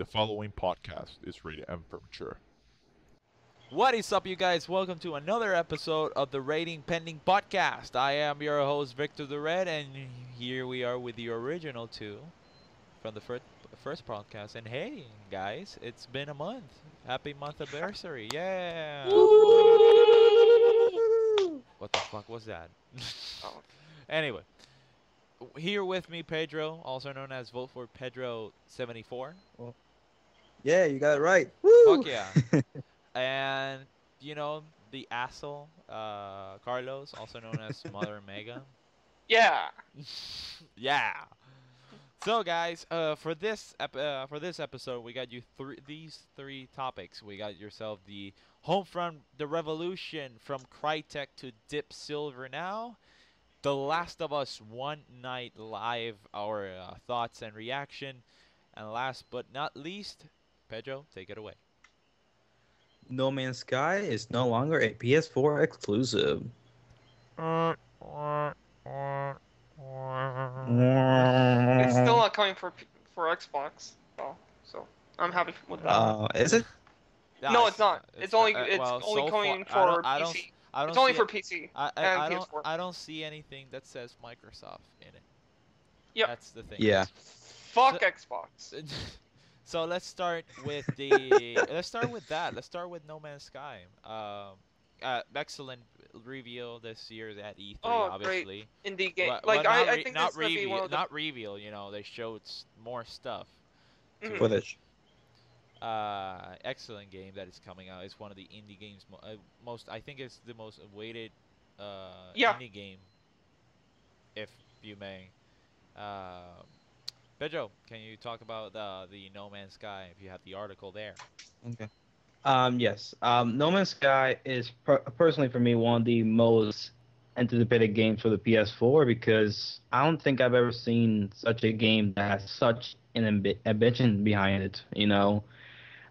The following podcast is rated M for mature. What is up, you guys? Welcome to another episode of the Rating Pending Podcast. I am your host, Victor the Red, and here we are with the original two from the first first podcast. And hey, guys, it's been a month. Happy month anniversary! Yeah. What the fuck was that? Oh. Anyway, here with me, Pedro, also known as Vote for Pedro seventy four. Yeah, you got it right. Woo! Fuck yeah. and you know the asshole, uh, Carlos, also known as Mother Mega. Yeah. yeah. So guys, uh, for this ep- uh, for this episode, we got you three these three topics. We got yourself the Homefront, the Revolution from Crytek to Deep Silver now, The Last of Us One Night Live, our uh, thoughts and reaction, and last but not least, Pedro, take it away. No Man's Sky is no longer a PS4 exclusive. It's still Uh, not coming for for Xbox. though, so I'm happy with that. uh, is it? no, it's not. It's, only uh, it's well, only so coming far- I for don't- I don't, PC. I don't It's only see for PC. I, I, and I don't PS4. I don't see anything that says Microsoft in it. Yeah, That's the thing. Yeah. Fuck So- Xbox. so let's start with the let's start with that. Let's start with No Man's Sky. Um, uh, excellent reveal this year at E3, Oh, great. obviously. Indie game. But- like but not I, I think not this is be reveal, one of the. not reveal. You know, they showed more stuff. Mhm. Footage. uh, excellent game that is coming out. It's one of the indie games mo- uh, most. I think it's the most awaited uh, Yeah. indie game, if you may. Uh, Pedro, can you talk about the the No Man's Sky? If you have the article there. Okay. Um, yes. Um, no Man's Sky is per- personally for me one of the most anticipated games for the PS4 because I don't think I've ever seen such a game that has such an ambi- ambition behind it. You know,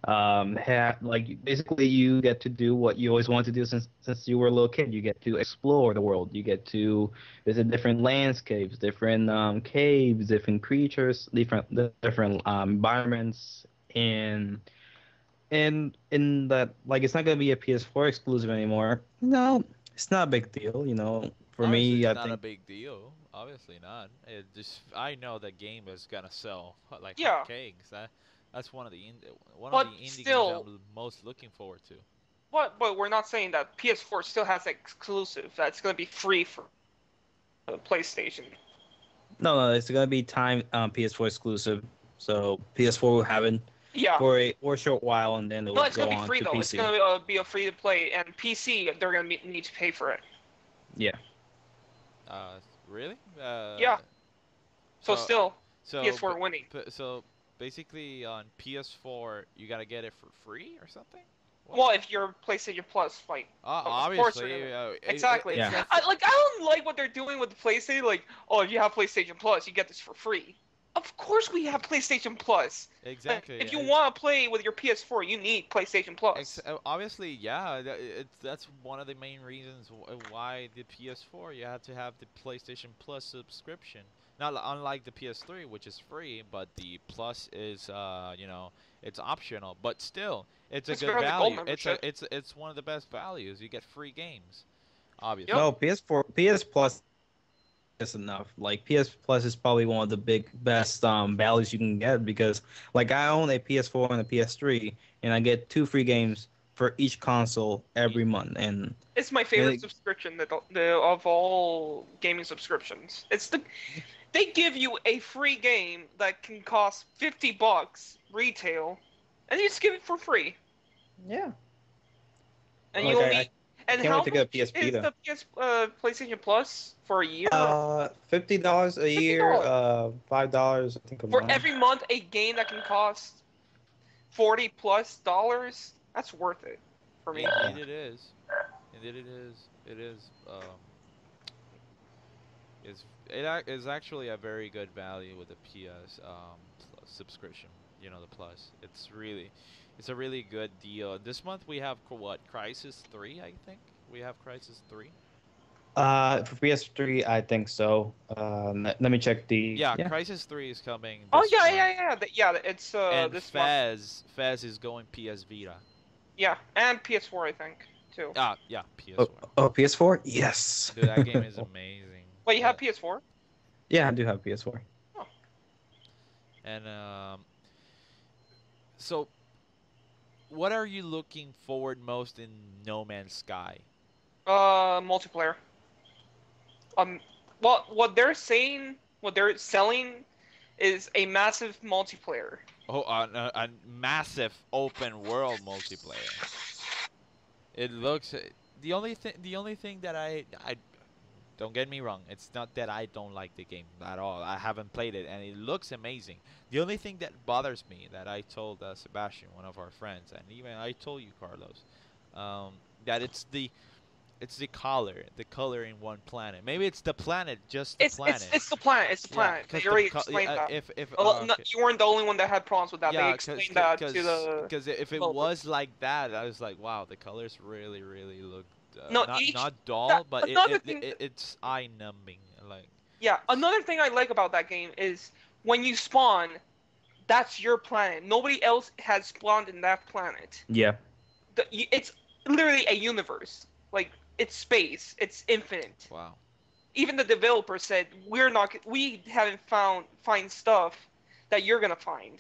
um, ha- like basically you get to do what you always wanted to do since since you were a little kid. You get to explore the world. You get to visit different landscapes, different um, caves, different creatures, different different um, environments, and and in that like it's not gonna be a PS4 exclusive anymore. No, it's not a big deal. You know, for Obviously, me, it's I not a big deal. Obviously not. It just I know that game is gonna sell like Yeah. hotcakes. That that's one of the ind- one But of the indie still- games I'm most looking forward to. But but we're not saying that PS4 still has exclusive. That's gonna be free for uh, PlayStation. no, no, it's gonna be time um, PS4 exclusive. So PS4 will have it Yeah. for a for a short while, and then it will No, it's go gonna be on free to though. It's gonna uh, be a free to play, and PC they're gonna need to pay for it. Yeah. Uh, really? Uh, Yeah. So, so- still, So PS4 ba- winning. ba- so basically on PS4 you gotta get it for free or something? What? Well, if you're PlayStation Plus, like Uh, of course obviously, they're uh, exactly. it- Yeah. I like I don't like what they're doing with the PlayStation. Like, oh, if you have PlayStation Plus, you get this for free. Of course, we have PlayStation Plus. But exactly. If you want to play with your PS4, you need PlayStation Plus. Ex- uh, obviously, yeah. tha- It's that's one of the main reasons why the PS4 you have to have the PlayStation Plus subscription. Not unlike the PS3, which is free, but the Plus is, uh, you know, it's optional. But still, it's a It's good better than gold value. It's a, it's it's one of the best values. You get free games, obviously. No, PS4, PS Plus is enough. Like PS Plus is probably one of the big best um values you can get because like I own a PS4 and a PS3, and I get two free games for each console every month. And It's my favorite Really- subscription that the, of all gaming subscriptions. It's the they give you a free game that can cost fifty bucks retail, and you just give it for free. yeah, And Like, you I- only I and can't how wait to get a PSP is though. the PS uh, PlayStation Plus for a year? uh, fifty dollars a year, $50. uh, five dollars I think a for month. every month, a game that can cost forty plus dollars. That's worth it for me. Indeed it is. Indeed it is. It is. Um, is it ac- is actually a very good value with the PS um, pl- subscription. You know the plus. It's really, it's a really good deal. This month we have what Crysis Three, I think. We have Crysis Three. Uh, for PS3, I think so. Um, let, let me check the. Yeah, Crysis 3 is coming. Oh this yeah, month. yeah, yeah, th- yeah. It's uh and this month. Fez, Fez is going PS Vita. Yeah, and PS4 I think too. Ah, yeah, PS4. Oh, oh, PS4? Yes. Dude, that game is amazing. Wait, you have PS4? Yeah, I do have PS4. Oh. And um, so, what are you looking forward most in No Man's Sky? Uh, multiplayer. Um, what what they're saying, what they're selling, is a massive multiplayer. Oh, a, a, a massive open world multiplayer. It looks the only thing. The only thing that I I don't get me wrong. It's not that I don't like the game at all. I haven't played it, and it looks amazing. The only thing that bothers me that I told uh, Sebastian, one of our friends, and even I told you, Carlos, um, that it's the it's the color, the color in one planet. Maybe it's the planet, just the It's planet. it's it's the planet. It's the Yeah, planet. 'cause they the already explained uh, that. If if uh, no, okay. you weren't the only one that had problems with that. Yeah, they explained that to the. because if it was like that, I was like, wow, the colors really, really look uh, No, not each- not dull, that- but it, it, thing it, it's eye numbing. Like Yeah, another thing I like about that game is when you spawn, that's your planet. Nobody else has spawned in that planet. Yeah. The, it's literally a universe. Like it's space. It's infinite. wow, Even the developer said we're not. We haven't found find stuff that you're gonna find.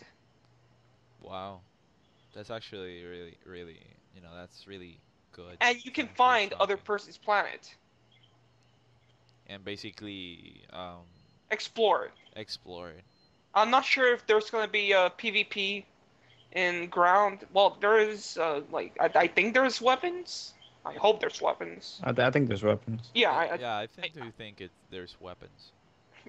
wow, that's actually really, really, you know, that's really good. And you can and find other person's planet. and basically um, Explore it. explore it. I'm not sure if there's gonna be a PvP in ground. Well, there is. Uh, like I, I think there's weapons. I hope there's weapons. I, I think there's weapons. Yeah, I, I, yeah, I think do think it there's weapons.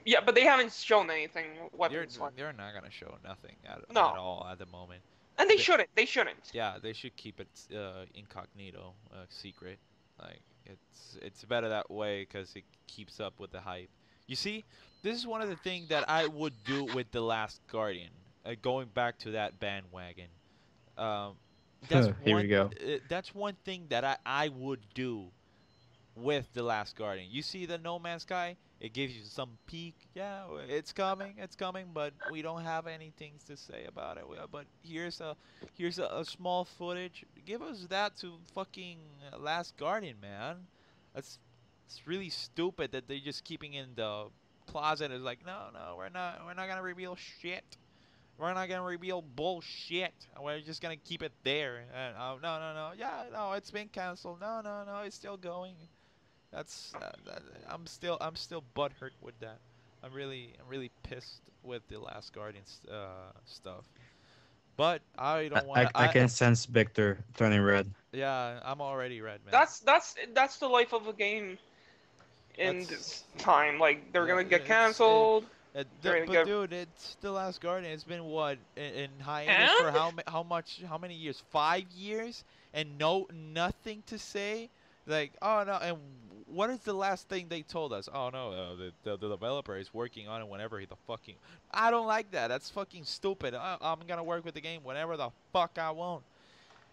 yeah, but they haven't shown anything They're weapons. they're not gonna show nothing at, No. at all at the moment. And they they- shouldn't. They shouldn't. Yeah, they should keep it uh, incognito, uh, secret. Like it's it's better that way because it keeps up with the hype. You see, this is one of the things that I would do with the Last Guardian. Uh, going back to that bandwagon, um, that's Here one, we go. Uh, that's one thing that I I would do with the Last Guardian. You see the No Man's Sky. It gives you some peek. Yeah, it's coming. It's coming, but we don't have anything to say about it. We- But here's a here's a, a small footage. Give us that to fucking uh, Last Guardian, man. That's it's really stupid that they're just keeping in the closet. It's like, no, no, we're not we're not gonna reveal shit. We're not gonna reveal bullshit. We're just gonna keep it there. And, uh, no, no, no. Yeah, no, it's been canceled. No, no, no, it's still going. That's uh, that, I'm still I'm still butthurt with that. I'm really I'm really pissed with the Last Guardians uh, stuff. But I I, don't want. I, I can sense Victor turning red. Yeah, I'm already red, man. That's that's that's the life of a game. In That's- time, like they're Yeah, gonna get it's- it- canceled. Very but good. dude, it's the Last Guardian. It's been what in, in hiatus for how how much how many years? Five years and no nothing to say. Like oh no, and what is the last thing they told us? Oh no, uh, the, the the developer is working on it whenever he the fucking. I don't like that. That's fucking stupid. I, I'm gonna work with the game whenever the fuck I want.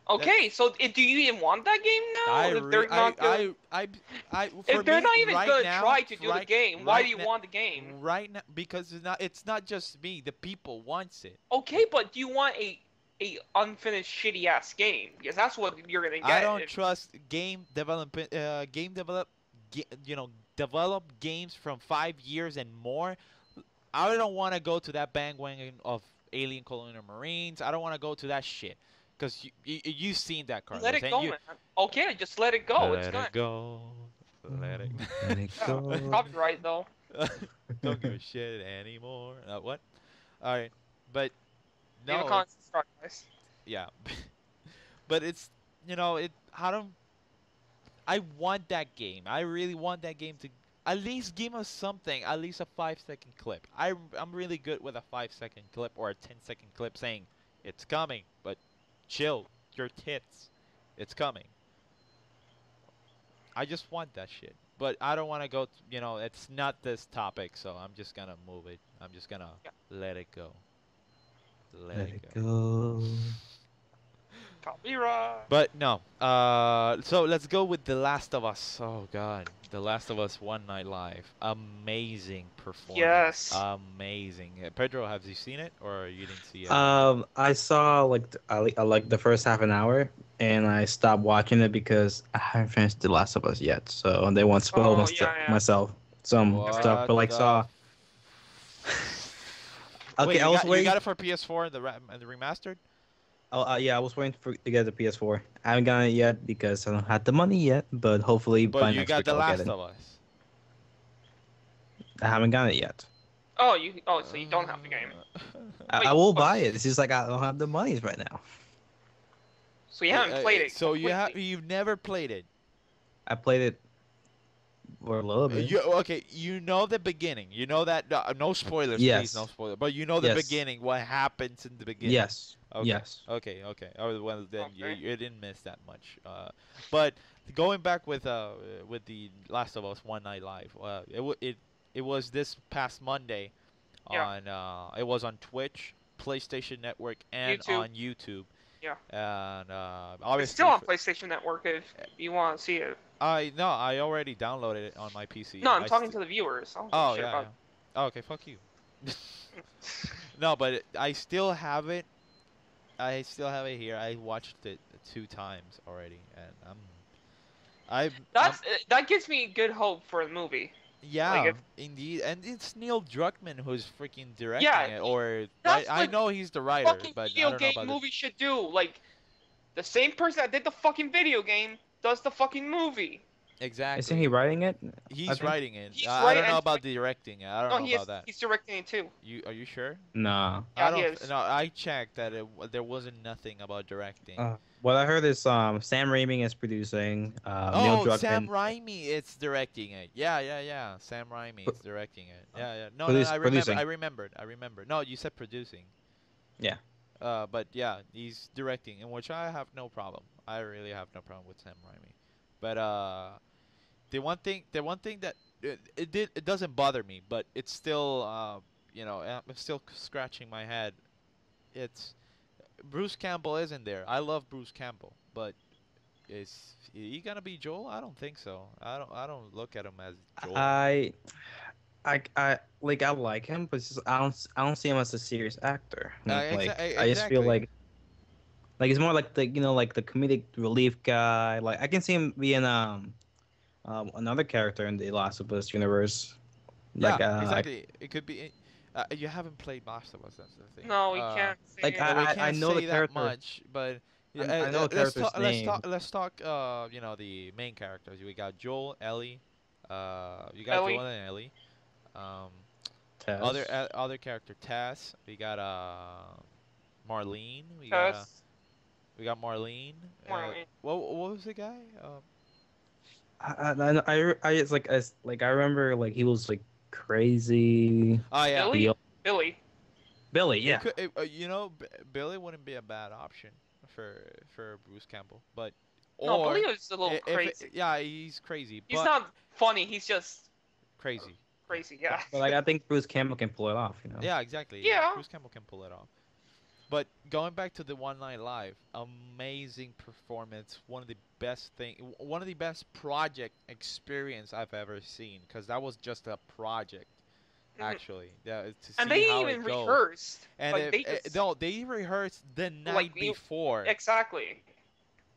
Okay, so i- do you even want that game now? I, if they're not I, I, I, I, if they're me, not even right gonna now, try to do right, the game, why do you want the game? Right now, because it's not it's not just me. The people wants it. Okay, but do you want a a unfinished shitty ass game? Because that's what you're gonna get. I don't trust game development. Uh, game develop, you know, develop games from five years and more. I don't want to go to that bandwagon of Alien Colonial Marines. I don't want to go to that shit because you, you you've seen that, Carlos. let it go, you- man. Okay, just let it go. Let it's it good. go. Let it. Let it Yeah, go. Copyright though. don't give a shit anymore. Uh, what? All right, but no, comment, subscribe, guys. yeah, but it's you know it. I don't. I want that game. I really want that game to at least give us something. At least a five second clip. I I'm really good with a five second clip or a ten second clip saying it's coming, but chill your tits. It's coming. I just want that shit. But I don't want to go, t- you know, it's not this topic, so I'm just going to move it. I'm just going to Yeah. let it go. Let, Let it it go. go. Copyright. But no. Uh, so let's go with The Last of Us. Oh God, The Last of Us One Night Live. Amazing performance. Yes. Amazing. Uh, Pedro, have you seen it or you didn't see it? Um, I saw like th- I I like the first half an hour, and I stopped watching it because I haven't finished The Last of Us yet. So they want to spoil Oh, my yeah, stu- yeah. myself some stuff, but like the saw. Okay, Wait, I you was got, waiting. You got it for PS4 the ra- the remastered? Oh, uh, yeah, I was waiting for to get the PS4. I haven't gotten it yet because I don't have the money yet. But hopefully by you next got week The I'll Last get it. of Us. I haven't gotten it yet. Oh, you. Oh, so you don't have the game. I, Wait, I will what? buy it. It's just like I don't have the monies right now. So you haven't Uh, played it. So you have you've never played it. I played it for a little bit. You okay? You know the beginning. You know that. No, no spoilers, please. No spoilers. But you know the Yes. beginning. What happens in the beginning? yes. Okay. Yes. Okay. Okay. Oh well, then you, Okay. you didn't miss that much. Uh, but going back with uh with the Last of Us One Night Live, uh, it wa it it was this past Monday, Yeah. on uh it was on Twitch, PlayStation Network, and YouTube. on YouTube. Yeah. And uh, It's still on PlayStation Network if you want to see it. I no, I already downloaded it on my PC. No, I'm I talking st- to the viewers. I don't Oh yeah, about- yeah. Oh, okay, fuck you. no, but I still have it. I still have it here. I watched it two times already, and I'm. I. That's uh, that gives me good hope for the movie. yeah, if- indeed, and it's Neil Druckmann who's freaking directing Yeah, it, or I, I know he's the writer, fucking but I video know game movie should do. Like, the same person that did the fucking video game does the fucking movie. The exactly. Isn't he writing it? He's writing it. He's I, I don't know about the directing. I don't no, know he about is. that. He's directing it too. You are you sure? Nah. Yeah, I don't. is. No, I checked that it, there wasn't nothing about directing. Uh, what I heard is um Sam Raimi is producing. Uh, oh, Neil Druckmann. Sam Raimi is directing it. Yeah, yeah, yeah. Sam Raimi is directing it. Yeah, yeah. No, Produce- no, I remember. producing. I remembered. I remembered. No, you said producing. Yeah. Uh, but yeah, he's directing, in which I have no problem. I really have no problem with Sam Raimi. But uh, the one thing, the one thing that it, it did, it doesn't bother me, but it's still, uh, you know, I'm still scratching my head. It's Bruce Campbell isn't there. I love Bruce Campbell, but is he gonna be Joel? I don't think so. I don't. I don't look at him as Joel. I, I, I like I like him, but just, I don't I don't see him as a serious actor. Uh, like exa- e- I just feel like, like he's more like the you know like the comedic relief guy. Like I can see him being um, um another character in the Last of Us universe. Like yeah, uh, exactly. It could be. Uh, you haven't played Last of Us. That's the thing. No, we Uh, can't. Say like, it. Well, I- can't know the say that character. much, but yeah, I- I uh, know uh, the let's character's talk. Let's talk. Let's talk. Uh, you know the main characters. We got Joel, Ellie. Uh, you got Ellie. Joel and Ellie. Um, Tess. other uh, other character Tess. We got uh, Marlene. We got uh, we got Marlene. Uh, Marlene. what what was the guy? Um, I, I, I, I, I it's like as like I remember like he was like crazy. oh yeah. Billy? Bill- Billy. Billy, It yeah. could- it- uh, you know, B- Billy wouldn't be a bad option for for Bruce Campbell, but No, Billy was a little if crazy. it- yeah, he's crazy. he's but not funny. He's just crazy. crazy. Yeah. But like I think Bruce Campbell can pull it off, you know. Yeah, exactly. Yeah. Bruce Campbell can pull it off. But going back to the One Night Live, amazing performance. One of the best thing, one of the best project experience I've ever seen. Because that was just a project, Mhm. actually. Yeah, to see and they even it rehearsed. And like if- they eh, just no, they rehearsed the night you- before, exactly.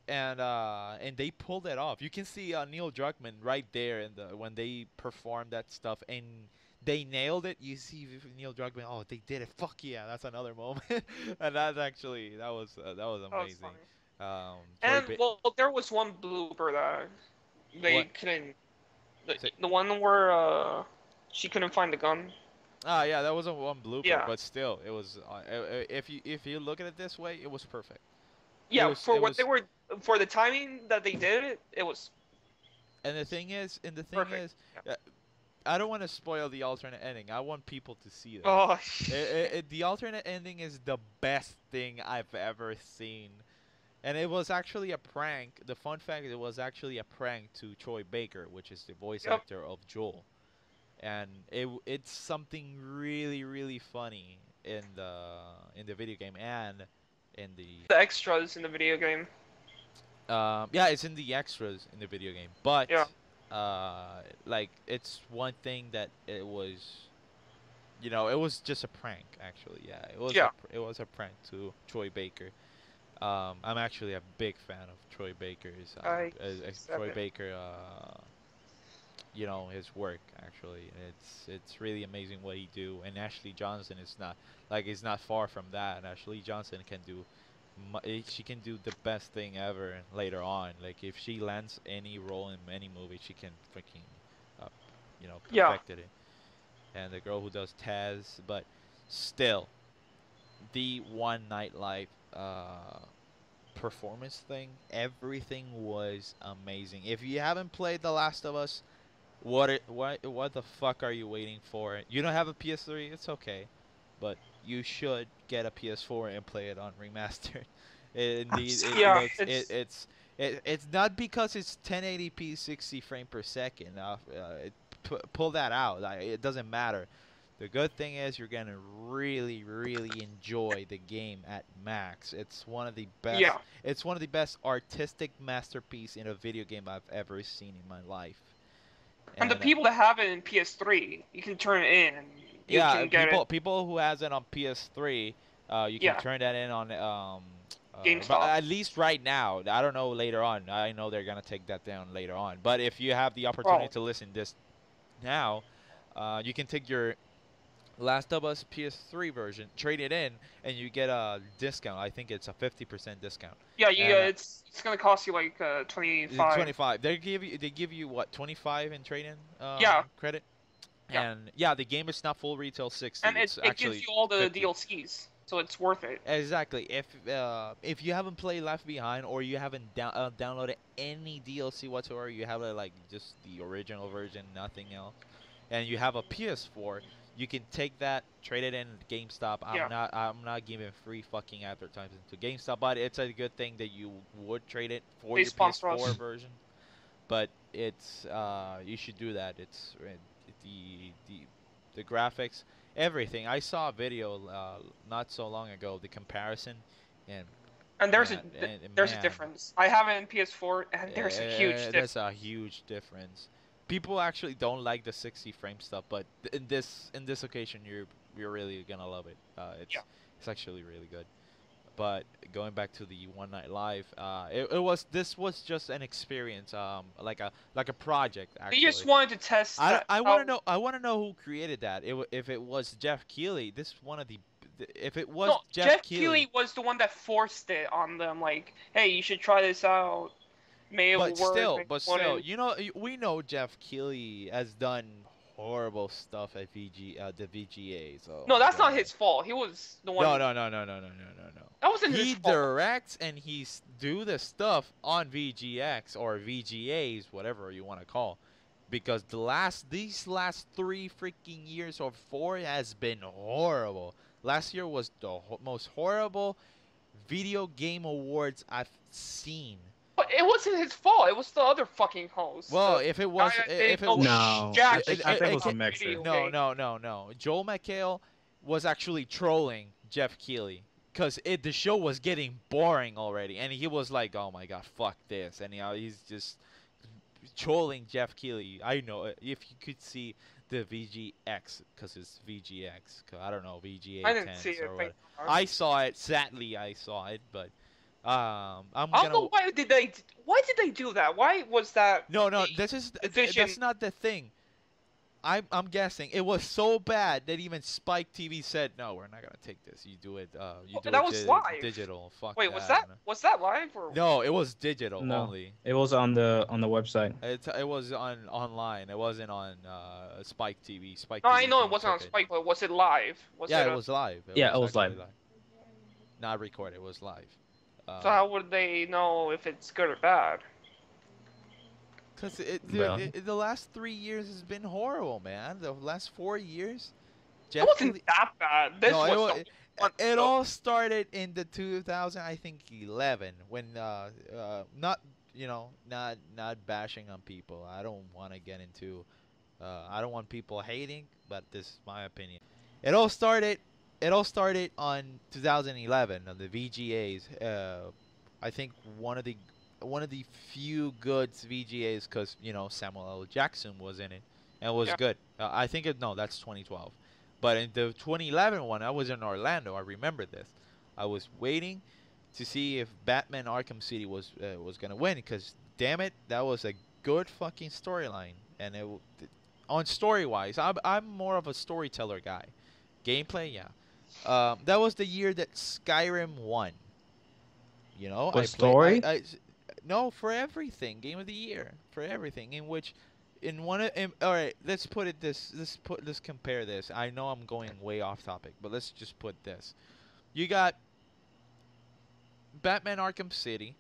and uh, and they pulled it off. You can see uh, Neil Druckmann right there in the when they performed that stuff, and they nailed it. You see Neil Druckmann. Oh, they did it. Fuck yeah, that's another moment. and that's actually that was uh, that was That was amazing. um, And Ba- well, there was one blooper that they What? couldn't. The, the one where uh, she couldn't find the gun. ah yeah, that wasn't one blooper, Yeah. but still, it was. Uh, if you if you look at it this way, it was perfect. Yeah, was- for what was- they were, for the timing that they did it, it was And the thing is, and the thing Perfect, is, uh, I don't want to spoil the alternate ending. I want people to see this. oh. I- I- I- the alternate ending is the best thing I've ever seen. And it was actually a prank. The fun fact, it was actually a prank to Troy Baker, which is the voice Yep. actor of Joel. And it it's something really really funny in the in the video game and in the The extras in the video game. Um, yeah, it's in the extras in the video game, but Yeah. Uh, like it's one thing that it was, you know, it was just a prank. Actually, yeah, it was. Yeah. A, pr- it was a prank to Troy Baker. Um, I'm actually a big fan of Troy Baker's. Uh, I Troy. Baker. Uh, you know his work actually. It's it's really amazing what he do. And Ashley Johnson is not like he's not far from that. And Ashley Johnson can do she can do the best thing ever later on. Like if she lands any role in any movie, she can freaking, uh, you know, Yeah. perfected it. And the girl who does Taz, but still, the One Night Live uh, performance thing, everything was amazing. If you haven't played The Last of Us, what it, what what the fuck are you waiting for? You don't have a PS3, it's okay, but you should get a PS4 and play it on remastered. It, indeed, it Yeah, it's- it, it's it, it's not because it's 1080p 60 frame per second. Uh, uh, pull that out. Like, it doesn't matter. The good thing is you're gonna really, really enjoy the game at max. It's one of the best. Yeah. It's one of the best artistic masterpiece in a video game I've ever seen in my life. And, the uh, people that have it in PS3, you can turn it in. And you yeah, people it. people who has it on PS3, uh, you can Yeah. turn that in on um. Uh, GameStop. at least right now, I don't know later on. I know they're gonna take that down later on. But if you have the opportunity Well- to listen this now, uh, you can take your Last of Us PS3 version, trade it in, and you get a discount. I think it's a 50% discount. Yeah, and, uh, uh, it's it's gonna cost you like uh, 25. 25. They give you they give you what 25 in trade-in um, Yeah. credit. Yeah. And yeah, the game is not full retail 60. and it, it's it actually gives you all the 50. DLCs, so it's worth it. Exactly. If uh, if you haven't played Left Behind or you haven't down, uh, downloaded any DLC whatsoever, you have uh, like just the original version, nothing else, and you have a PS4, you can take that, trade it in GameStop. I'm Yeah. not I'm not giving free fucking advertising to GameStop, but it's a good thing that you would trade it for They your PS4 us. version. But it's uh, you should do that. It's the the the graphics everything. I saw a video uh, not so long ago, the comparison, and And there's man, a and- there's man, a difference. I have it in PS4, and there's a huge uh, difference. There's a huge difference. People actually don't like the 60 frame stuff, but th- in this in this occasion, you're you're really gonna love it. Uh, it's Yeah. it's actually really good. But going back to the one night live, uh, it, it was this was just an experience, um, like a like a project. Actually, They just wanted to test. I, I want to know I want to know who created that. It, if it was Jeff Keighley, this is one of the if it was No, Jeff, Jeff Keighley was the one that forced it on them. Like, hey, you should try this out. May it but work. still, but still, you know, we know Jeff Keighley has done horrible stuff at VG, uh, the VGA. So No, that's not his fault. He was the one. No, no, no, no, no, no, no, no, no. That wasn't He his fault. He directs and he's do the stuff on VGX or VGAs, whatever you want to call, because the last these last three freaking years or four has been horrible. Last year was the ho- most horrible video game awards I've seen. But it wasn't his fault. It was the other fucking host. Well, The if it was, guy i- if it know was, No, jack I think- I think it was a about mixture. no, no, no, no. Joel McHale was actually trolling Jeff Keighley because it the show was getting boring already, and he was like, "Oh my god, fuck this," and you uh, know, he's just trolling Jeff Keighley. I know it. if you could see the VGX because it's VGX. 'cause I don't know VGA. I didn't see it. or thank what. God. I saw it. Sadly, I saw it, but um, I'm I gonna. don't know why did they. Why did they do that? Why was that? No, no, the this is th- division- that's not the thing. I'm I'm guessing it was so bad that even Spike TV said, "No, we're not gonna take this. You do it. Uh, you Oh, do that it was di- live. digital. Fuck Wait, was that man." was that live or? No, it was digital No. only. It was on the on the website. It it was on online. It wasn't on uh, Spike TV. Spike. No, TV I know it wasn't on take Spike, but was it live? Was yeah, it, it a- was live. Yeah, it was actually live. Not recorded. It was live. Uh, So how would they know if it's good or bad? Cause it, the, Well. it- the last three years has been horrible, man. The last four years, Jeff it wasn't Keighley- that bad. This No, it was wa- the it, it all started in the 2000, I think 11, when uh, uh, not you know not not bashing on people. I don't want to get into. Uh, I don't want people hating, but this is my opinion. It all started it all started on 2011 on the VGAs. Uh, I think one of the one of the few good VGAs because you know Samuel L. Jackson was in it and it was Yeah. good. Uh, I think it no, that's 2012. But in the 2011 one, I was in Orlando. I remember this. I was waiting to see if Batman Arkham City was uh, was gonna win because damn it, that was a good fucking storyline and it on story wise, I'm I'm more of a storyteller guy. Gameplay, yeah. Um, that was the year that Skyrim won. You know, For I story? I, I- no, for everything, game of the year, for everything. In which, in one of, in, all right, let's put it this, let's put, let's compare this. I know I'm going way off topic, but let's just put this. You got Batman Arkham City,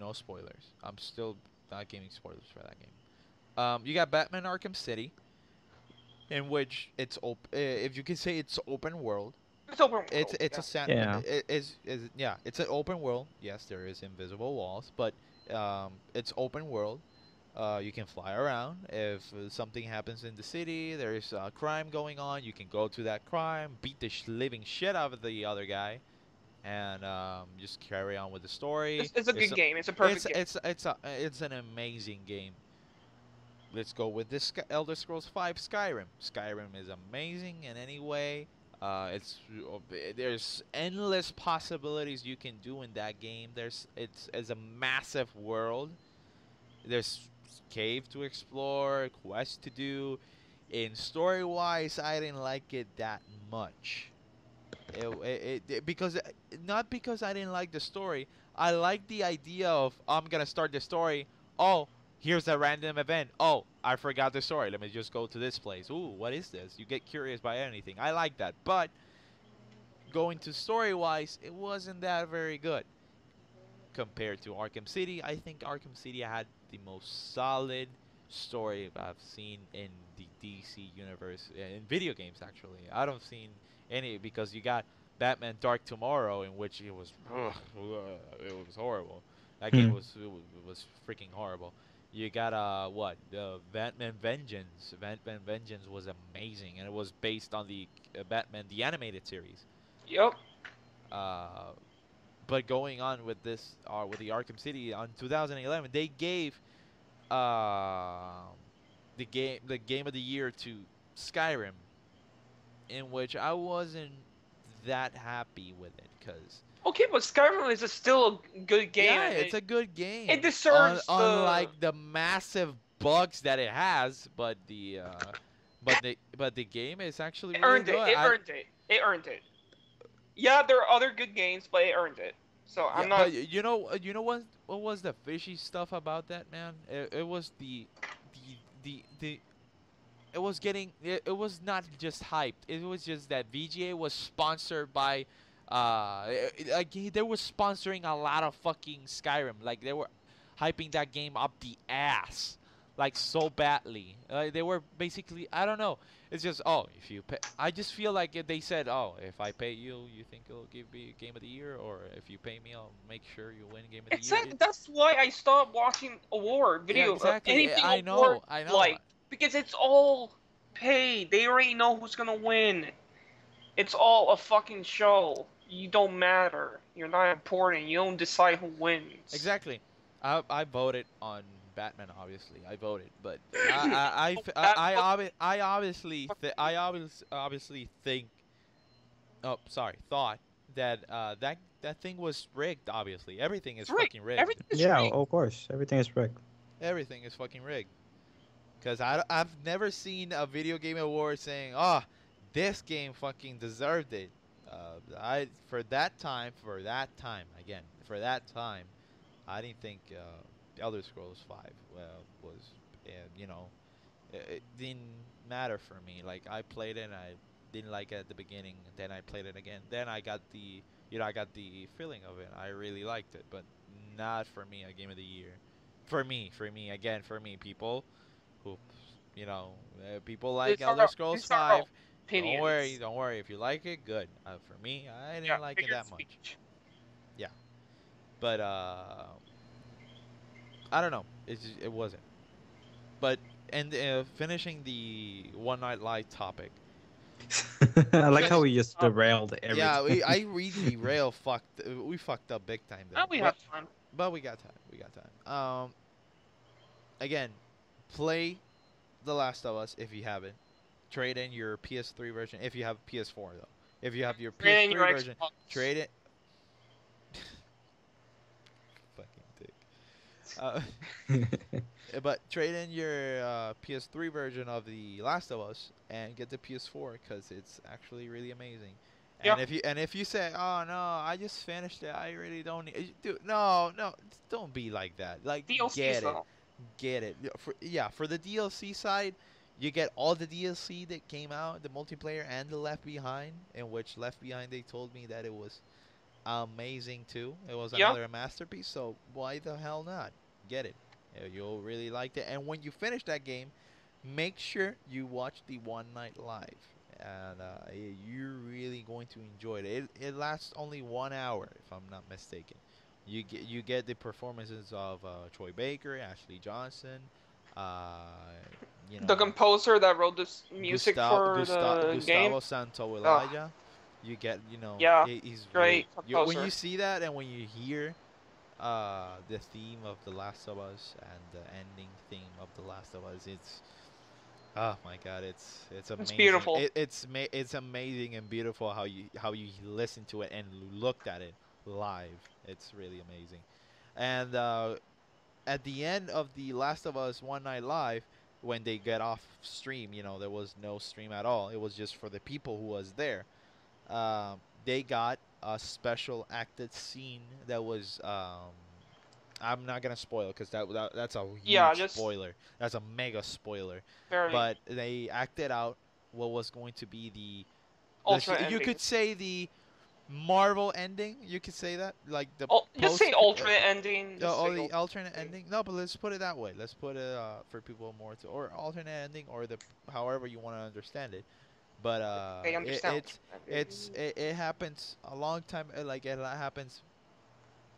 no spoilers. I'm still not giving spoilers for that game. Um, you got Batman Arkham City, in which it's op- uh, if you can say it's open world. It's open world. It's it's yeah. a sand. Yeah. It, is is yeah. It's an open world. Yes, there is invisible walls, but um, it's open world. Uh, you can fly around. If uh, something happens in the city, there's a crime going on. You can go to that crime, beat the sh- living shit out of the other guy, and um, just carry on with the story. It's, it's a good It's game. It's a perfect it's game. it's it's a it's an amazing game. Let's go with this Sky- Elder Scrolls V Skyrim. Skyrim is amazing in any way. Uh, it's uh, there's endless possibilities you can do in that game. There's it's it's a massive world. There's cave to explore, quest to do. In story wise, I didn't like it that much. It, it, it, because not because I didn't like the story. I like the idea of I'm gonna start the story. Oh, here's a random event. Oh, I forgot the story. Let me just go to this place. Ooh, what is this? You get curious by anything. I like that. But going to story wise, it wasn't that very good compared to Arkham City. I think Arkham City had the most solid story I've seen in the DC universe uh, in video games. Actually, I don't seen any because you got Batman Dark Tomorrow, in which it was ugh, it was horrible. That game Hmm. was it was, it was freaking horrible. You got uh what the Batman Vengeance. Batman Vengeance was amazing, and it was based on the uh, Batman the animated series. Yep. Uh, but going on with this, uh, with the Arkham City on 2011, they gave uh, the game the game of the year to Skyrim, in which I wasn't that happy with it because Okay, but Skyrim is a still a good game. yeah, it's it- a good game. it deserves Un- the- unlike the massive bugs that it has, but the uh, but the but the game is actually It really earned it. good. It I- earned it. It earned it. Yeah, there are other good games, but it earned it. So I'm Yeah, not. But you know, uh, you know what? What was the fishy stuff about that man? It, it was the, the, the, the. It was getting. It, it was not just hyped. It was just that VGA was sponsored by. Uh, like he- they were sponsoring a lot of fucking Skyrim. Like they were hyping that game up the ass, like so badly. Uh, they were basically. I don't know. It's just oh, if you pay, I just feel like they said oh, if I pay you, you think it'll give me game of the year, or if you pay me, I'll make sure you win game of the Exactly. year. That's why I stopped watching award video. yeah, exactly. anything I know. award I know. like because it's all paid. They already know who's gonna win. It's all a fucking show. You don't matter. You're not important. You don't decide who wins. Exactly. I I voted on Batman. Obviously, I voted, but I I I, f- I, I, obvi- I obviously th- I obvious, obviously think. Oh, sorry. Thought that uh that that thing was rigged. Obviously, everything is rigged. fucking rigged. Everything is Yeah, rigged. of course. Everything is rigged. Everything is fucking rigged. Cause I I've never seen a video game award saying, "Oh, this game fucking deserved it." Uh, I for that time, for that time again, for that time, I didn't think uh, Elder Scrolls Five uh, was, you know, it, it didn't matter for me. Like I played it, and I didn't like it at the beginning. Then I played it again. Then I got the, you know, I got the feeling of it. I really liked it, but not for me a game of the year for me, for me, again, for me, people who, you know, uh, people like Elder Scrolls 5. Opinions. Don't worry, don't worry. If you like it, good. Uh, for me, I didn't Yeah, like it figure that much. speech. But, uh, I don't know. It, just, it wasn't. But, and uh, finishing the One Night Light topic, I like how we just derailed everything. Yeah, we, I we derail fucked. We fucked up big time. There. Now we But- have time. But we got time. We got time. Um, again, play The Last of Us if you haven't. Trade in your PS3 version if you have PS4 though. If you have your Trade PS3 your version, Xbox. trade it. Fucking dick. Uh, but trade in your uh, PS3 version of The Last of Us and get the PS4 because it's actually really amazing. And if you and if you say, "Oh no, I just finished it. I really don't need," dude, no, no, don't be like that. Like, DLCs get it, get it. For, yeah, for the DLC side, you get all the DLC that came out, the multiplayer and the Left Behind. In which Left Behind, they told me that it was amazing too. It was Yeah. another masterpiece. So why the hell not? Get it. You'll really like it. And when you finish that game, make sure you watch the One Night Live. And uh, you're really going to enjoy it. It it lasts only one hour, if I'm not mistaken. You get you get the performances of uh, Troy Baker, Ashley Johnson, uh, you know, The composer that wrote this music Gustavo, for Gusta- the Gustavo game. Santaolalla. You get, you know, Yeah, he- he's great you- when you see that and when you hear uh, the theme of The Last of Us and the ending theme of The Last of Us, it's oh my god, it's it's amazing. It's beautiful. It, it's ma- it's amazing and beautiful how you how you listen to it and looked at it live. It's really amazing. And uh, at the end of The Last of Us One Night Live, when they get off stream, you know, there was no stream at all. It was just for the people who was there. Um, they got a special acted scene that was. Um, I'm not gonna spoil because that, that that's a huge Yeah, just- spoiler. That's a mega spoiler. Very But they acted out what was going to be the. the you ending. could say the Marvel ending. You could say that like the. Oh, just say post- alternate ending. uh, oh, the alternate ending. ending. No, but let's put it that way. Let's put it uh, for people more to, or alternate ending, or the however you want to understand it. But uh, it- it's it's it, it happens a long time. uh, Like it happens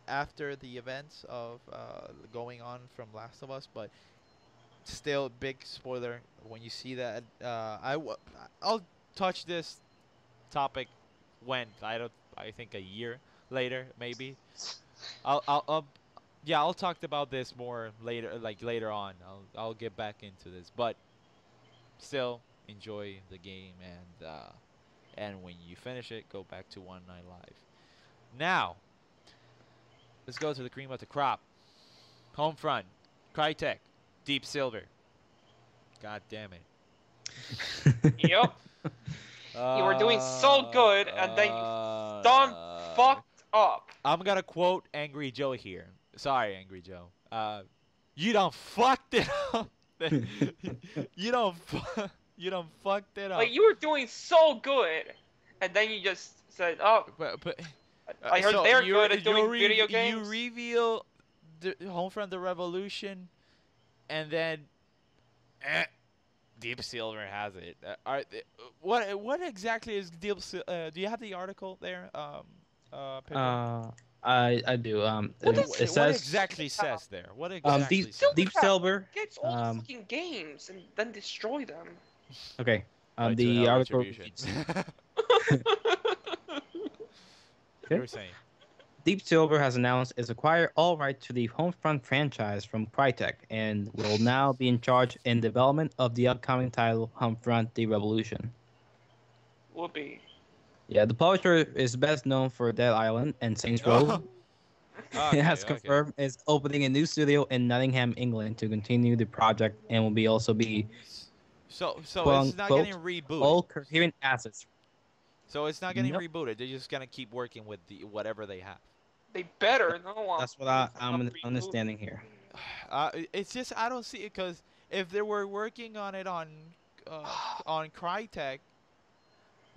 after the events of uh, going on from Last of Us, but still big spoiler when you see that. Uh, I w- I'll touch this topic when I don't. I think a year later, maybe. I'll, I'll, I'll yeah, I'll talk about this more later, like later on. I'll, I'll get back into this, but still enjoy the game and uh, and when you finish it, go back to One Night Live. Now, let's go to the cream of the crop. Homefront, Crytek, Deep Silver. God damn it. Yep. You were doing so good, and then you done Uh, fucked up. I'm gonna quote Angry Joe here. Sorry, Angry Joe. Uh, you don't fucked it up. you don't. You don't fucked it up. Like you were doing so good, and then you just said, "Oh, but, but I heard so they're good at doing video You reveal the Homefront: The Revolution, and then eh, Deep Silver has it. Uh, are, th- what what exactly is Deep? Sil- Uh, do you have the article there? Um, uh, Uh, I I do. Um, What it, is- it what says exactly says there? What um exactly deep says? deep silver. gets all Um, the fucking games and then destroy them." Okay. Um, Right the hell article. retribution. Okay. you were saying. Deep Silver has announced it's acquired all rights to the Homefront franchise from Crytek and will now be in charge in development of the upcoming title Homefront: The Revolution. Would be. Yeah, the publisher is best known for Dead Island and Saints Row. Okay, oh. it has okay. confirmed it's opening a new studio in Nottingham, England, to continue the project and will be also be So, so Quote, it's not unquote, getting rebooted. all coherent assets. So it's not getting Nope. rebooted. They're just gonna keep working with the whatever they have. They better. No one. That's what I, I'm understanding here. Uh, it's just I don't see it because if they were working on it on uh, on Crytek,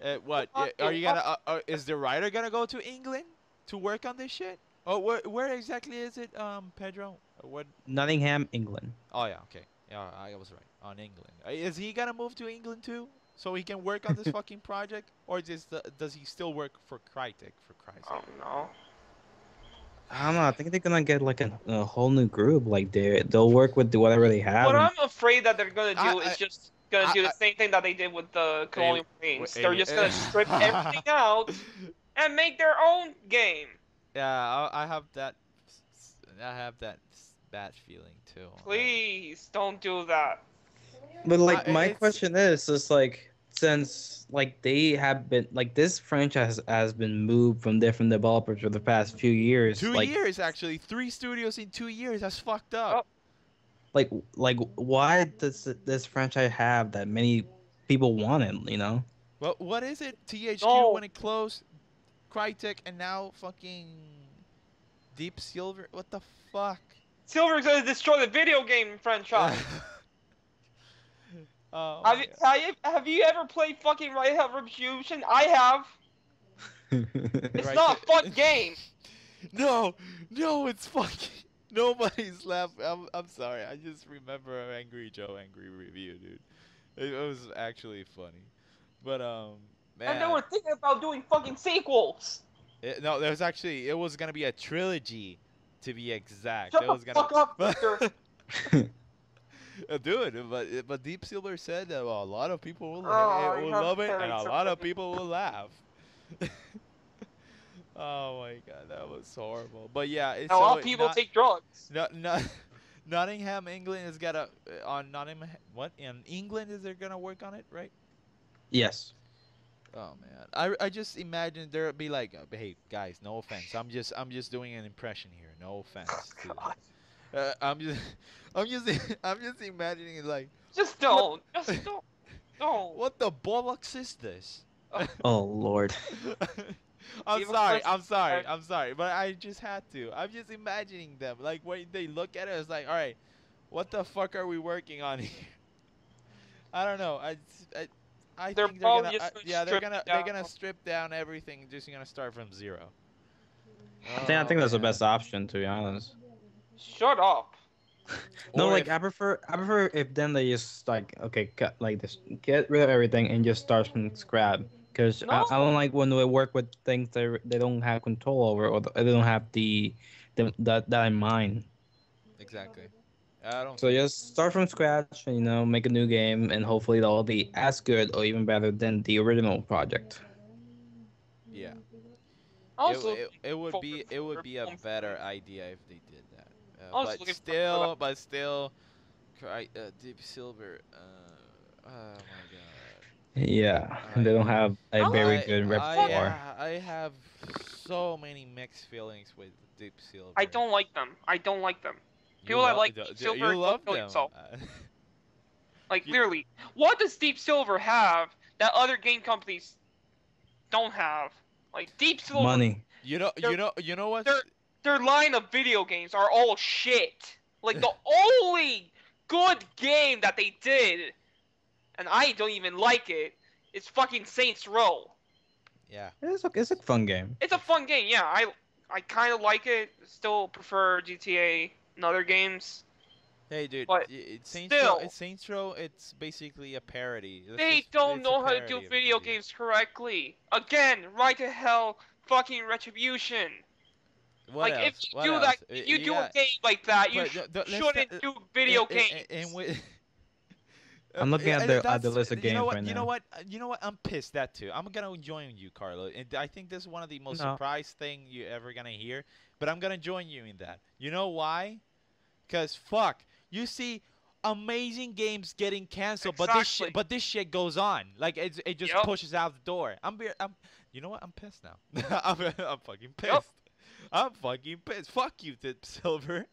uh, what uh, are you gonna? Uh, uh, is the writer gonna go to England to work on this shit? Oh, where where exactly is it, um, Pedro? What? Nottingham, England. Oh yeah, okay. Yeah, I was right. On England. Uh, Is he gonna move to England too, so he can work on this fucking project, or just uh, does he still work for Crytek? For Christ's sake. Oh no. I don't know. I think they're gonna get like a, a whole new group. Like they they'll work with whatever they have. What I'm afraid that they're gonna do I- is I- just gonna I- do the I- same thing that they did with the Colonial Marines. They're just gonna strip everything out and make their own game. Yeah, I, I have that. I have that s- bad feeling too. Please don't do that. But like Uh, my question is, is like since like they have been like this franchise has been moved from different developers for the past few years. Two like, years actually, three studios in two years. That's fucked up. Like like why does this franchise have that many people want it? You know. Well, what is it? THQ No. when it closed, Crytek, and now fucking Deep Silver. What the fuck? Silver's gonna destroy the video game franchise. oh, have, my you, have, you, have you ever played fucking Ride to Hell Retribution? I have. It's Right not a to- fun game. No, no, it's fucking. Nobody's laughing. I'm, I'm sorry. I just remember an Angry Joe Angry review, dude. It, it was actually funny, but um, man. And they were thinking about doing fucking sequels. It, no, there was actually it was gonna be a trilogy, to be exact. Shut it the was gonna. fuck up, Victor. Dude, but but Deep Silver said that well, a lot of people will, Oh, will love it, and a lot of people will laugh. oh my god, that was horrible. But yeah, it's Now so all it- people not, take drugs. not, not, Nottingham, England has got a uh, on Nottingham. What in England is they're gonna work on it, right? yes. Oh man, I, I just imagine there'd be like, uh, hey guys, no offense, I'm just I'm just doing an impression here, no offense. to them. God. Uh, I'm just I'm just I'm just imagining it like, Just don't. Just don't. Don't. what the bollocks is this? Oh lord. I'm sorry, I'm sorry, I'm sorry, but I just had to. I'm just imagining them like when they look at it, it's like, all right, what the fuck are we working on here? I don't know. I I, I They're think they're gonna just uh, yeah they're gonna they're gonna strip down everything, just gonna start from zero. I think I think that's the Oh, best option to be honest. Shut up. No, Or like if- I prefer I prefer if then they just like okay cut like this get rid of everything and just start from scratch because I, I don't like when they work with things they they don't have control over or they don't have the, the that that in mind. exactly. I don't. So just start from scratch and you know make a new game and hopefully they'll be as good or even better than the original project. yeah. It, Also, it, it would be it would be a better idea if they did that. I was but looking for- for still, but still, cry, uh, Deep Silver. Uh, oh my god. Yeah, they don't have a very I- good I, repertoire. uh, I have so many mixed feelings with Deep Silver. I don't like them. I don't like them. People that lo- like Deep Silver You go love kill them. yourself. uh, Like You- literally, what does Deep Silver have that other game companies don't have? Like Deep Silver, Money. you know, you know, you know what? they're- their line of video games are all shit. Like the only good game that they did, and I don't even like it, is fucking Saints Row. Yeah. It's a, it's a fun game. It's a fun game, yeah. I I kind of like it. Still prefer GTA and other games. Hey, dude. But it's Saints Row. still- It's Saints Row. It's basically a parody. It's They just- don't know how to do video games correctly. Again, Ride to Hell, fucking retribution. What like else? if you What do else? that, Uh, if you do yeah, a game like that, you sh- the- the- shouldn't ta- do video and- and- games. and with- I'm looking Uh, at the- at the list of games you know what, right You know what? Uh, You know what? I'm pissed that too. I'm gonna join you, Carlo. And I think this is one of the most No. surprise thing you ever gonna hear. But I'm gonna join you in that. You know why? Cause fuck, you see amazing games getting canceled, but this shit, but this shit goes on. Like it, it just Yup. pushes out the door. I'm, be- I'm, you know what? I'm pissed now. I'm, I'm fucking pissed. Yup. I'm fucking pissed. Fuck you, Deep Silver.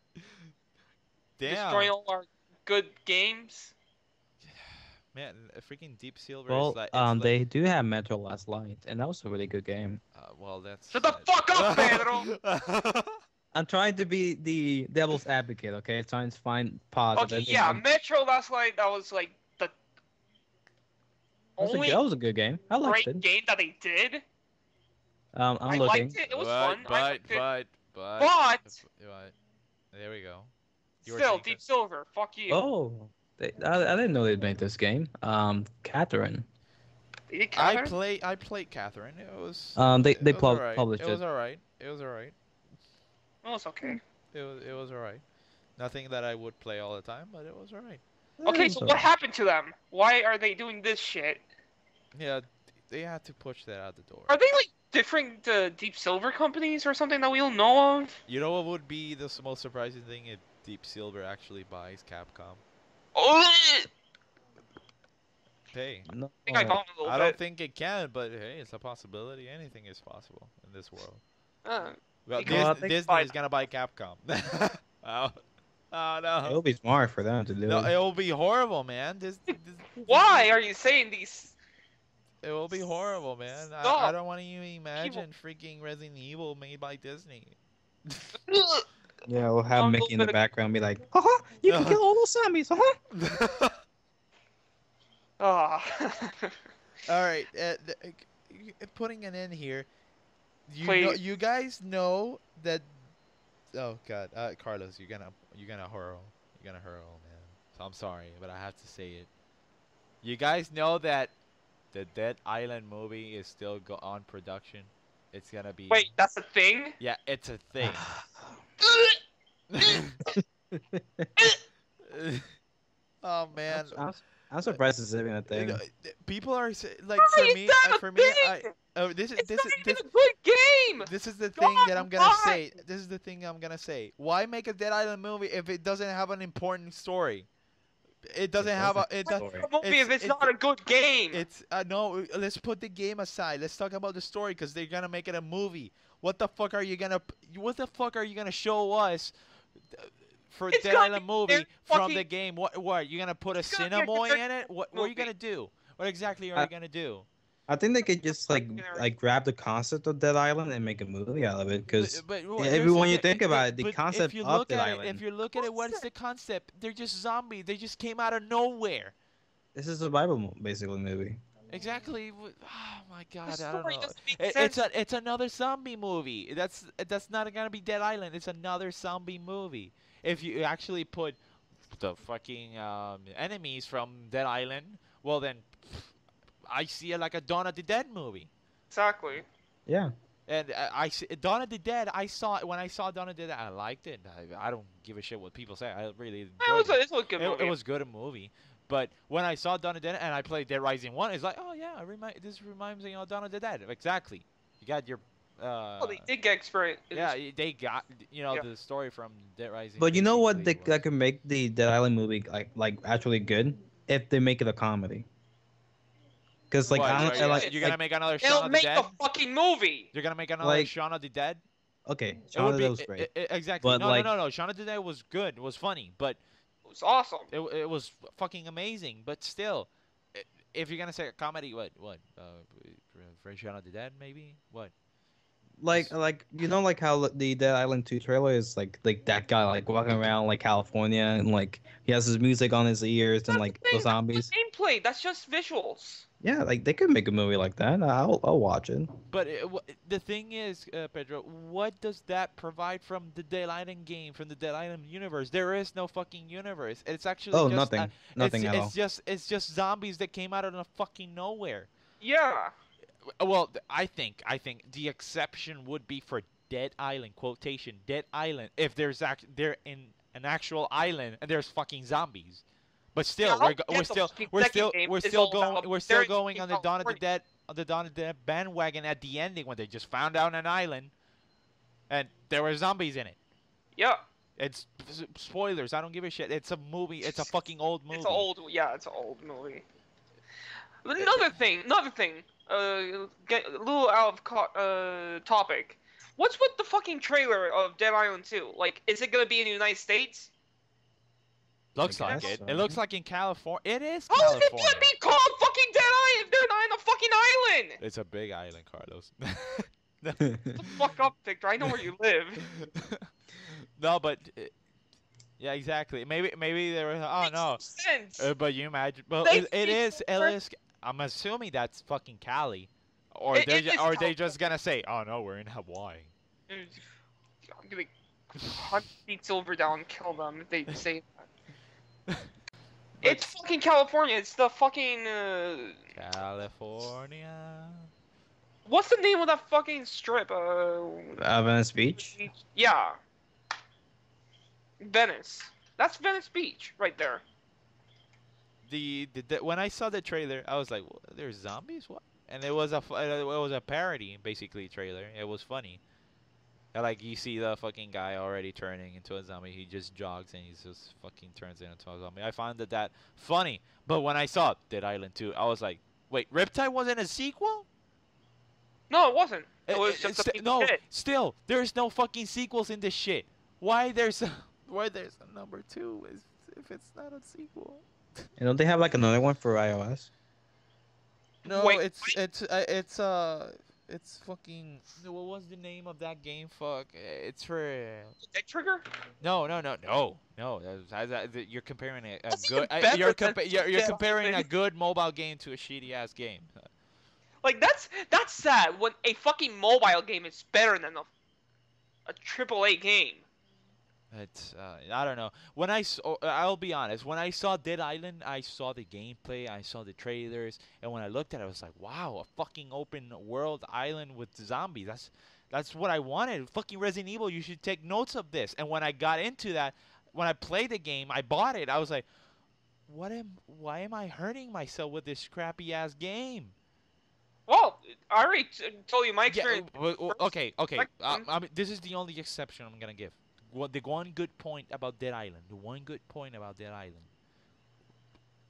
Damn. Destroying all our good games. Man, a freaking Deep Silver Well, is like. um, like- they do have Metro Last Light, and that was a really good game. Uh, well, that's. Shut the fuck up, Pedro! I'm trying to be the devil's advocate, okay? Trying to find positive. Okay, yeah, Metro Last Light. That was like the that was, a, only that was a good game. I liked great it. game that they did. Um, I'm I looking. liked it. It was but, fun. I But, it. but, but, But but, there we go. You still, Deep that- Silver. Fuck you. Oh, they, I, I didn't know they'd made this game. Um, Catherine. They I play. I played Catherine. It was. Um, they they was pub- alright. published It was it. alright. It was alright. Oh, it's okay. It was. It was alright. Nothing that I would play all the time, but it was alright. Okay, so so- what happened to them? Why are they doing this shit? Yeah, they had to push that out the door. Are they like different uh, Deep Silver companies or something that we don't know of? You know what would be the most surprising thing if Deep Silver actually buys Capcom? Oh, Hey, No. think I got a little I don't bit. think it can, but hey, it's a possibility. Anything is possible in this world. Uh, Well, Because Dis- I think- Disney is gonna buy Capcom. oh, oh no. It'll be smart for them to do. No, it. it will be horrible, man. This, this, why are you saying these? It will be horrible, man. I, I don't want to even imagine freaking Resident Evil made by Disney. Yeah, we'll have One Mickey in the of- background be like, "Haha, you can kill all those zombies, huh?" Ah. All right, uh, th- uh, uh, putting an end here. You know, Please. you guys know that. Oh God, uh, Carlos, you're gonna you're gonna hurl, you're gonna hurl, man. So I'm sorry, but I have to say it. You guys know that the Dead Island movie is still go- on production. It's gonna be. Wait, that's a thing? Yeah, it's a thing. oh man. I'm, I'm, I'm surprised it's even a You thing. know, People are sa- like Why for me. uh, for me, I oh this is It's this not is even this a good game! this is the God, thing that I'm gonna why? say. This is the thing I'm gonna say. Why make a Dead Island movie if it doesn't have an important story? It doesn't have a. It does. Story. A movie if It's- it's, it's- not a good game. It's uh, no. Let's put the game aside. Let's talk about the story because they're gonna make it a movie. What the fuck are you gonna? What the fuck are you gonna show us? uh, For It's Dead gonna Island movie very from fucking- the game, what? What? You gonna put a It's gonna be a Cinemoy in it? What? What are you gonna do? What exactly are Uh, you gonna do? I think they could just like like grab the concept of Dead Island and make a movie out of it. Because But- but yeah, here's every the when you think about it, the concept if you of Dead at it, Island. if you look at it, What's the concept? They're just zombies. They just came out of nowhere. this is a survival mo- basically movie. Exactly. Oh my the god, I don't story know. doesn't It, sense. it's a, it's another zombie movie. That's that's not gonna be Dead Island. It's another zombie movie. If you actually put the fucking um, enemies from Dead Island, well then, I see it like a Dawn of the Dead movie. exactly. Yeah. And uh, I see, Dawn of the Dead. I saw it when I saw Dawn of the Dead. I liked it. I, I don't give a shit what people say. I really It was, it. a, it was a good movie. it was good a movie. But when I saw Dawn of the Dead and I played Dead Rising One, it's like, oh yeah, I remind this reminds me of Dawn of the Dead. Exactly. You got your. Uh, oh, they did get experience. yeah, y- they got you know Yeah. the story from Dead Rising. But you know what? They basically that could make the Dead Island movie like like actually good if they make it a comedy. Because like What, I you're, you're- like, you're gonna like- make another It'll Shaun of the make Dead. a fucking movie. You're gonna make another like- Shaun of the Dead. okay, Shaun of the Dead was i- great. i- exactly. But, no, like- no, no, no. Shaun of the Dead was good. It was funny, but It was awesome. it, it was fucking amazing. But still, if you're gonna say a comedy, what what? Uh, for Shaun of the Dead, maybe what? like like you know like how the Dead Island 2 trailer is like like that guy like walking around like California and like he has his music on his ears and like the thing, the that's not zombies. gameplay. That's just visuals. Yeah, like they could make a movie like that. I'll I'll watch it. But it, w- the thing is, uh, Pedro, what does that provide from the Dead Island game, from the Dead Island universe? There is no fucking universe. It's actually Oh, just, nothing, uh, nothing it's, at it's all. just it's just zombies that came out of the fucking nowhere. Yeah. Well, I think I think the exception would be for Dead Island quotation Dead Island if there's act they're in an actual island and there's fucking zombies. But still, I'll we're, we're still we're still we're still going we're still going on the Dawn of the Dead on the Dawn of the Dead bandwagon at the ending when they just found out an island and there were zombies in it. Yeah. It's spoilers. I don't give a shit. It's a movie. It's a fucking old movie. It's an old. Yeah, it's an old movie. Another thing. Another thing. Uh, get a little out of co- uh topic. What's with the fucking trailer of Dead Island 2? Like, is it gonna be in the United States? Looks I like it. so. It looks like in California. It is How is California. it gonna be called fucking Dead Island if they're not in a fucking island? It's a big island, Carlos. The fuck up, Victor. I know where you live. no, but uh, yeah, exactly. Maybe maybe they were. Oh Makes no. sense. Uh, but you imagine. Well, They it, it speak is. It for- is. I'm assuming that's fucking Cali, or It- they it ju- or they just gonna say, oh no, we're in Hawaii. I'm gonna hunt Deep Silver down and kill them if they say that. It's fucking California. It's the fucking. Uh, California. what's the name of that fucking strip? Uh, Uh, Venice Beach. yeah. Venice. That's Venice Beach right there. the, the, the when I saw the trailer, I was like, "Wha- "There's zombies? What?" And it was a uh, it was a parody, basically trailer. It was funny. And, like you see the fucking guy already turning into a zombie. He just jogs and he just fucking turns into a zombie. I found that that funny. But when I saw Dead Island 2, I was like, "Wait, Riptide wasn't a sequel?" No, it wasn't. It Uh, was uh, just a sti- piece of no, shit. still, there's no fucking sequels in this shit. Why there's a, why there's a number two is if it's not a sequel? And don't they have like another one for iOS. No, Wait, it's it's uh, it's uh it's fucking what was the name of that game? Fuck, uh, it's for Dead Trigger? no no no no no. That's, I- I- you're comparing a, a good even uh, you're compa- you're, you're comparing a good mobile game to a shitty ass game. Like that's that's sad when a fucking mobile game is better than a a triple A game. It's uh, I don't know. When I saw, I'll be honest. When I saw Dead Island, I saw the gameplay, I saw the trailers, and when I looked at it, I was like, "Wow, a fucking open world island with zombies. That's that's what I wanted. Fucking Resident Evil. You should take notes of this." And when I got into that, when I played the game, I bought it. I was like, "What am? Why am I hurting myself with this crappy ass game?" Well, I already t- told you my experience. w- okay, okay. second Uh. I mean, this is the only exception I'm gonna give. What the one good point about Dead Island? The one good point about Dead Island.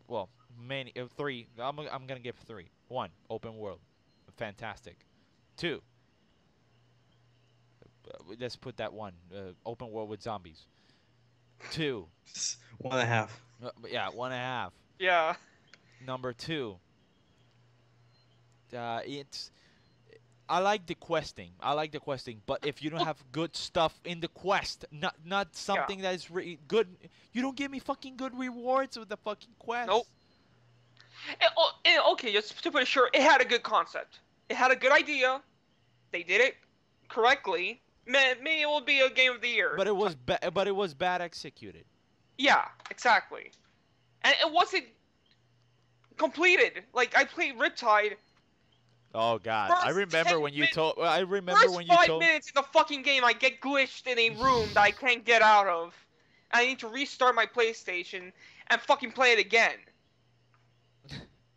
Well, many uh, three. I'm I'm gonna give three. One, open world, fantastic. Two. uh, Let's put that one. Uh, open world with zombies. Two. One and a half. Uh, yeah, one and a half. Yeah. Number two. Uh, it's. I like the questing. I like the questing, but if you don't have good stuff in the quest, not not something that is re- good, you don't give me fucking good rewards with the fucking quest. Nope. And, oh, and, okay, just to put it short, it had a good concept. It had a good idea. They did it correctly. May- Maybe it will be a game of the year. But it was ba- but it was bad executed. Yeah, exactly. And it wasn't completed. Like I played Riptide. Oh God, I remember when you told. I remember when you five told. minutes in the fucking game, I get glitched in a room that I can't get out of. I need to restart my PlayStation and fucking play it again.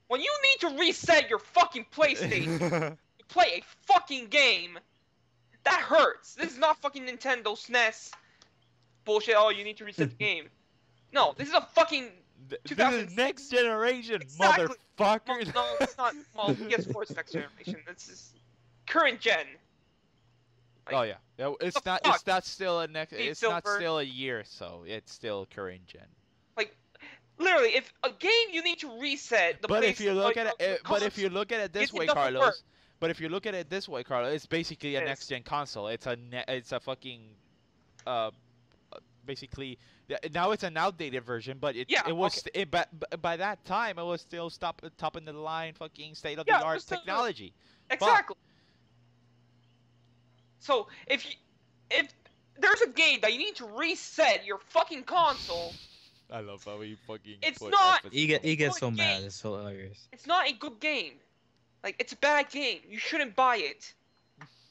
When you need to reset your fucking PlayStation to play a fucking game, that hurts. This is not fucking Nintendo SNES bullshit. Oh, you need to reset the game. No, this is a fucking This is next generation, Exactly. well, motherfucker. no, it's not. Well, PS4 is next generation. This is current gen. Like, oh yeah, Yeah, it's not. It's not still a next. It's not still a year, so it's still current gen. Like, literally, if a game you need to reset the but if you look like, at it, eh, but if you look at it this It way, Carlos. work. But if you look at it this way, Carlos, it's basically a next gen console. It's a ne- it's a fucking, uh, basically now it's an outdated version, but it Yeah, it was it, by, by that time it was still stop top of the line fucking state of Yeah, the it art was still good. technology. exactly. So if you, if there's a game that you need to reset your fucking console, I love how he fucking. It's put not- He get he it. gets so Good mad. game. It's hilarious. it's not a good game. Like it's a bad game. You shouldn't buy it.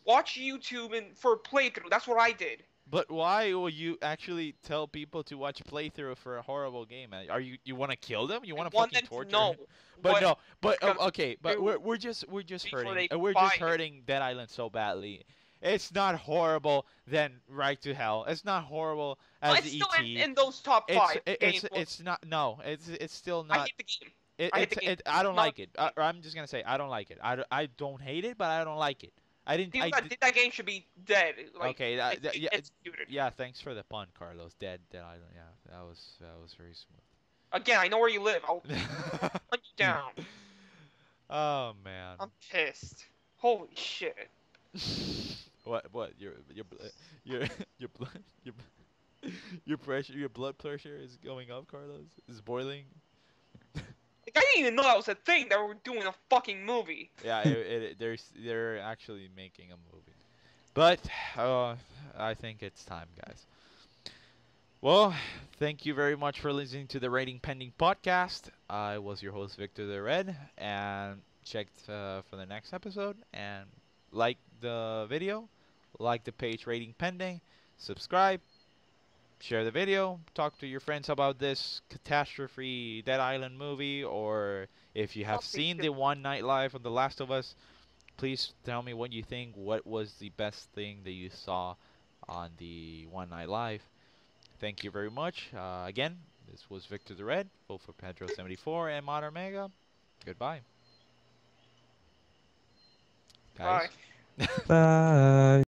Watch YouTube and for a playthrough. That's what I did. But why will you actually tell people to watch playthrough for a horrible game? Are you you want to kill them? You want to fucking torture? to know. But what- no, but um, okay, but we're we're just we're just hurting, they uh, we're just hurting Dead Island so badly. It's not horrible than Ride to Hell. It's not horrible Well, as it's the still in, in those top five it- games. it's it's not no. It's it's still I not. hate the game. It, I hate it's the game. it, I don't Not like it. I, I'm just gonna say I don't like it. I, I don't hate it, but I don't like it. I didn't. People I that did, that game should be dead. Like, okay. That, that- yeah, yeah. Thanks for the pun, Carlos. Dead Dead Island. Yeah, that was that was very smooth. Again, I know where you live. I'll hunt you down. oh man. I'm pissed. Holy shit. what what your your your your blood your your pressure your blood pressure is going up, Carlos? Is boiling? Like, I didn't even know that was a thing that we were doing a fucking movie. Yeah, it, it, they're they're actually making a movie. But uh, I think it's time, guys. Well, thank you very much for listening to the Rating Pending podcast. I was your host Victor the Red, and check uh, for the next episode and like the video, like the page Rating Pending, subscribe, share the video, talk to your friends about this catastrophe Dead Island movie, or if you have Stop seen the. One Night Live of The Last of Us, please tell me what you think. What was the best thing that you saw on the One Night Live? Thank you very much. Uh, again, this was Victor the Red, both for Pedro74 and Modern Mega. Goodbye. Guys. Bye. Bye.